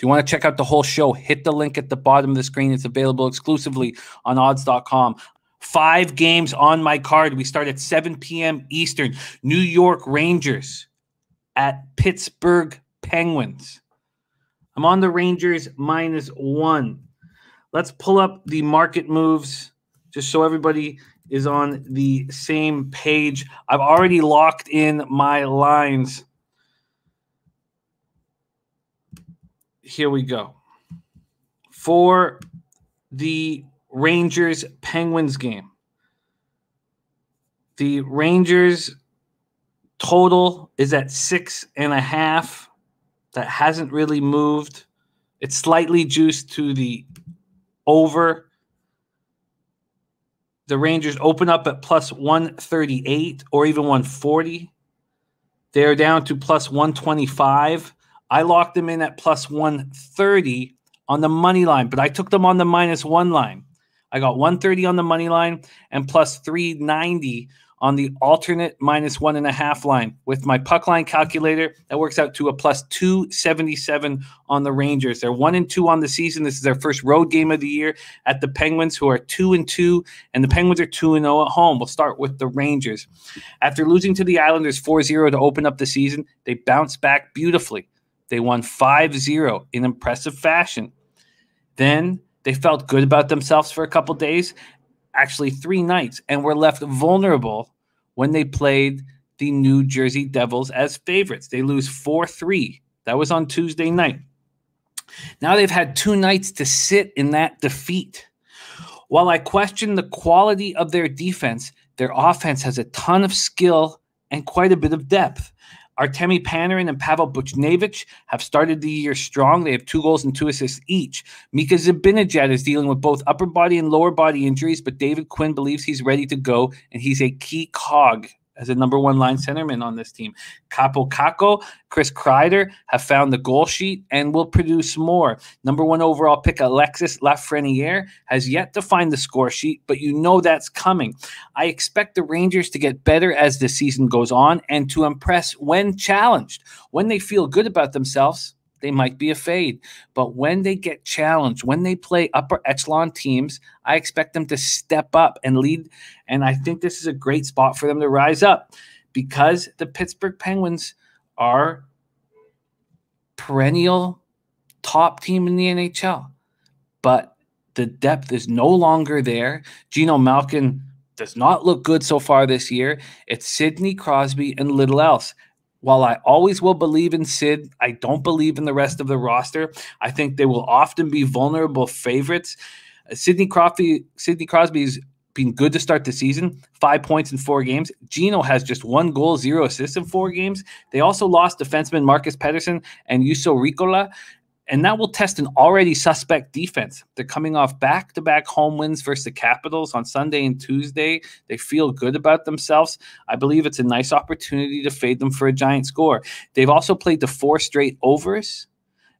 If you want to check out the whole show, hit the link at the bottom of the screen. It's available exclusively on odds.com. Five games on my card. We start at 7 p.m. Eastern. New York Rangers at Pittsburgh Penguins. I'm on the Rangers minus one. Let's pull up the market moves just so everybody is on the same page. I've already locked in my lines. Here we go. For the Rangers Penguins game, the Rangers total is at six and a half. That hasn't really moved. It's slightly juiced to the over the Rangers open up at plus 138 or even 140. They're down to plus 125. I locked them in at plus 130 on the money line, but I took them on the minus one line. I got 130 on the money line and plus 390 on the alternate minus one and a half line with my puck line calculator. That works out to a plus 277 on the Rangers. They're one and two on the season. This is their first road game of the year at the Penguins, who are two and two, and the Penguins are two and zero at home. We'll start with the Rangers. After losing to the Islanders 4 0 to open up the season, they bounced back beautifully. They won 5 0 in impressive fashion. Then they felt good about themselves for a couple days actually three nights and were left vulnerable when they played the New Jersey Devils as favorites. They lose 4 3. That was on Tuesday night. Now they've had two nights to sit in that defeat. While I question the quality of their defense, their offense has a ton of skill and quite a bit of depth. Artemi Panarin and Pavel Buchnevich have started the year strong. They have two goals and two assists each. Mika Zibanejad is dealing with both upper body and lower body injuries, but David Quinn believes he's ready to go, and he's a key cog as a number one line centerman on this team. Kaapo Kakko, Chris Kreider have found the goal sheet and will produce more. Number one overall pick Alexis Lafreniere has yet to find the score sheet, but you know that's coming. I expect the Rangers to get better as the season goes on and to impress when challenged. When they feel good about themselves, they might be a fade. But when they get challenged, when they play upper echelon teams, I expect them to step up and lead. And I think this is a great spot for them to rise up because the Pittsburgh Penguins are perennial top team in the NHL. But the depth is no longer there. Geno Malkin does not look good so far this year. It's Sidney Crosby and little else while I always will believe in Sid, I don't believe in the rest of the roster. I think they will often be vulnerable favorites. Uh, Sidney Crosby, Sidney Crosby's been good to start the season. Five points in four games. Geno has just one goal, zero assists in four games. They also lost defenseman Marcus Pettersson and Juuso Riikola, and that will test an already suspect defense. They're coming off back to back home wins versus the Capitals on Sunday and Tuesday. They feel good about themselves. I believe it's a nice opportunity to fade them for a giant score. They've also played the four straight overs.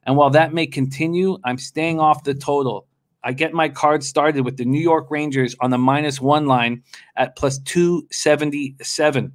And while that may continue, I'm staying off the total. I get my card started with the New York Rangers on the minus one line at plus 277.